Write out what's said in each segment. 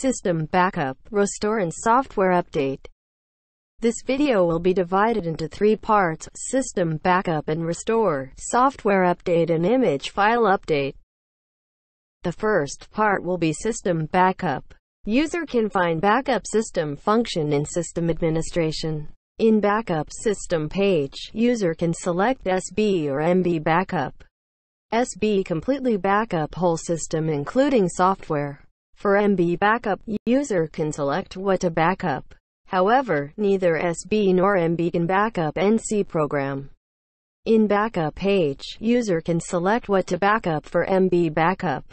System Backup, Restore and Software Update. This video will be divided into three parts, System Backup and Restore, Software Update and Image File Update. The first part will be System Backup. User can find Backup System function in System Administration. In Backup System page, user can select SB or MB Backup. SB completely backup whole system including software. For MB backup, user can select what to backup. However, neither SB nor MB can backup NC program. In backup page, user can select what to backup for MB backup.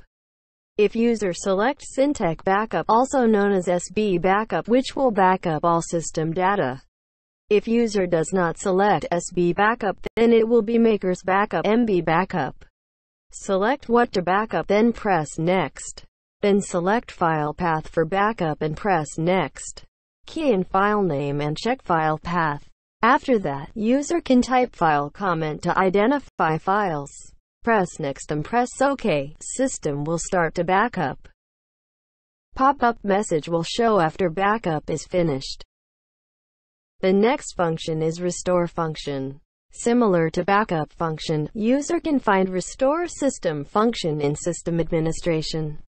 If user selects Syntec backup, also known as SB backup, which will backup all system data. If user does not select SB backup, then it will be Maker's backup MB backup. Select what to backup, then press Next. Then select File Path for backup and press Next. Key in file name and check file path. After that, user can type file comment to identify files. Press Next and press OK. System will start to backup. Pop-up message will show after backup is finished. The next function is Restore function. Similar to backup function, user can find Restore System function in System Administration.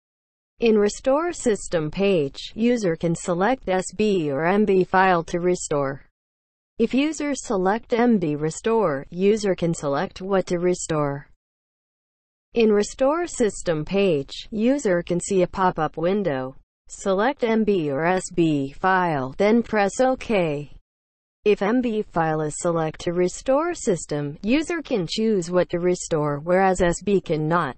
In Restore System page, user can select SB or MB file to restore. If user select MB restore, user can select what to restore. In Restore System page, user can see a pop-up window. Select MB or SB file, then press OK. If MB file is select to restore system, user can choose what to restore, whereas SB cannot.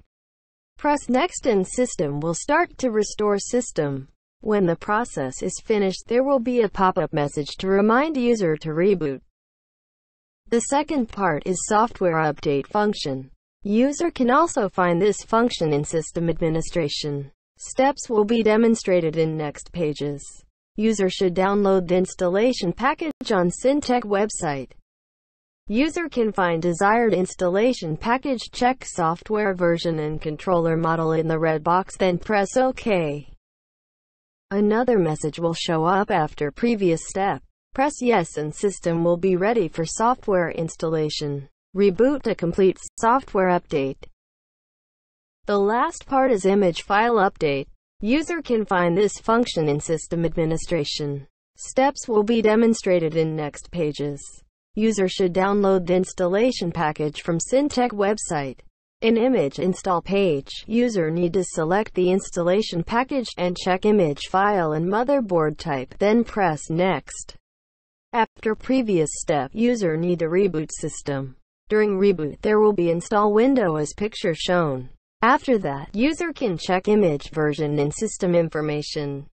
Press Next and system will start to restore system. When the process is finished, there will be a pop-up message to remind user to reboot. The second part is software update function. User can also find this function in system administration. Steps will be demonstrated in next pages. User should download the installation package on Syntec website. User can find desired installation package, check software version and controller model in the red box, then press OK. Another message will show up after previous step. Press yes and system will be ready for software installation. Reboot to complete software update. The last part is image file update. User can find this function in system administration. Steps will be demonstrated in next pages. User should download the installation package from Syntec website. In image install page, user need to select the installation package and check image file and motherboard type, then press next. After previous step, user need to reboot system. During reboot, there will be install window as picture shown. After that, user can check image version and system information.